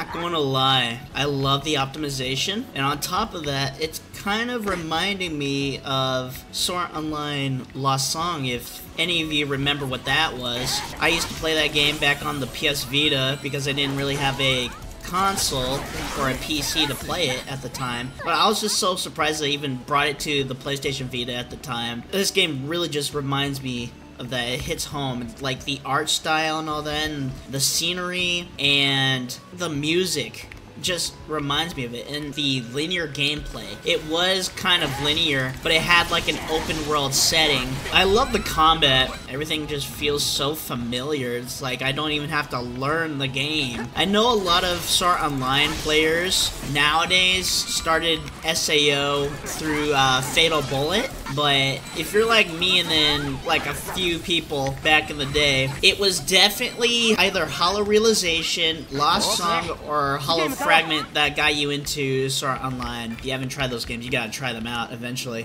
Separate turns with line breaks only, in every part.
Not going to lie, I love the optimization, and on top of that, it's kind of reminding me of Sword Online Lost Song, if any of you remember what that was. I used to play that game back on the PS Vita because I didn't really have a console or a PC to play it at the time. But I was just so surprised they even brought it to the PlayStation Vita at the time. This game really just reminds me that. It hits home. Like the art style and all that, and the scenery and the music just reminds me of it. And the linear gameplay, it was kind of linear, but it had like an open world setting. I love the combat. Everything just feels so familiar. It's like I don't even have to learn the game. I know a lot of Sword Online players nowadays started SAO through uh, Fatal Bullet, but if you're like me and then like a few people back in the day, it was definitely either Hollow Realization, Lost Song, or Hollow Fragment that got you into Sword Online. If you haven't tried those games, you gotta try them out eventually.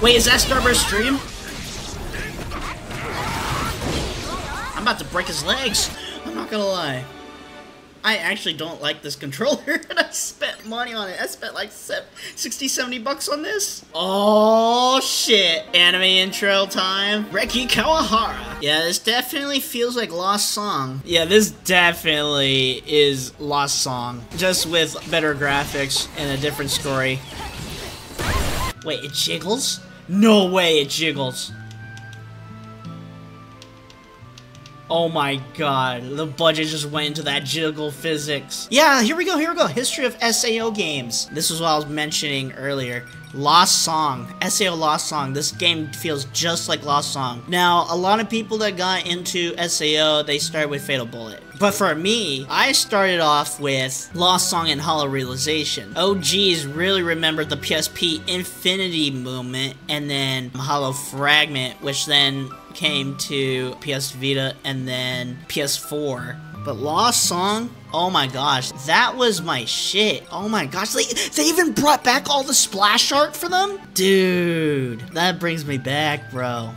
Wait, is that Starburst stream? I'm about to break his legs. I'm not gonna lie. I actually don't like this controller, and I spent money on it. I spent like 60, 70 bucks on this. Oh, shit. Anime intro time. Reki Kawahara. Yeah, this definitely feels like Lost Song. Yeah, this definitely is Lost Song. Just with better graphics and a different story. Wait, it jiggles? No way it jiggles. Oh my god, the budget just went into that jiggle physics. Yeah, here we go, here we go. History of SAO games. This is what I was mentioning earlier. Lost Song, SAO Lost Song. This game feels just like Lost Song. Now, a lot of people that got into SAO, they started with Fatal Bullet. But for me, I started off with Lost Song and Hollow Realization. OGs really remembered the PSP Infinity Moment and then Hollow Fragment, which then came to PS Vita and then PS4. But Lost Song, oh my gosh, that was my shit. Oh my gosh, they, they even brought back all the splash art for them? Dude, that brings me back, bro.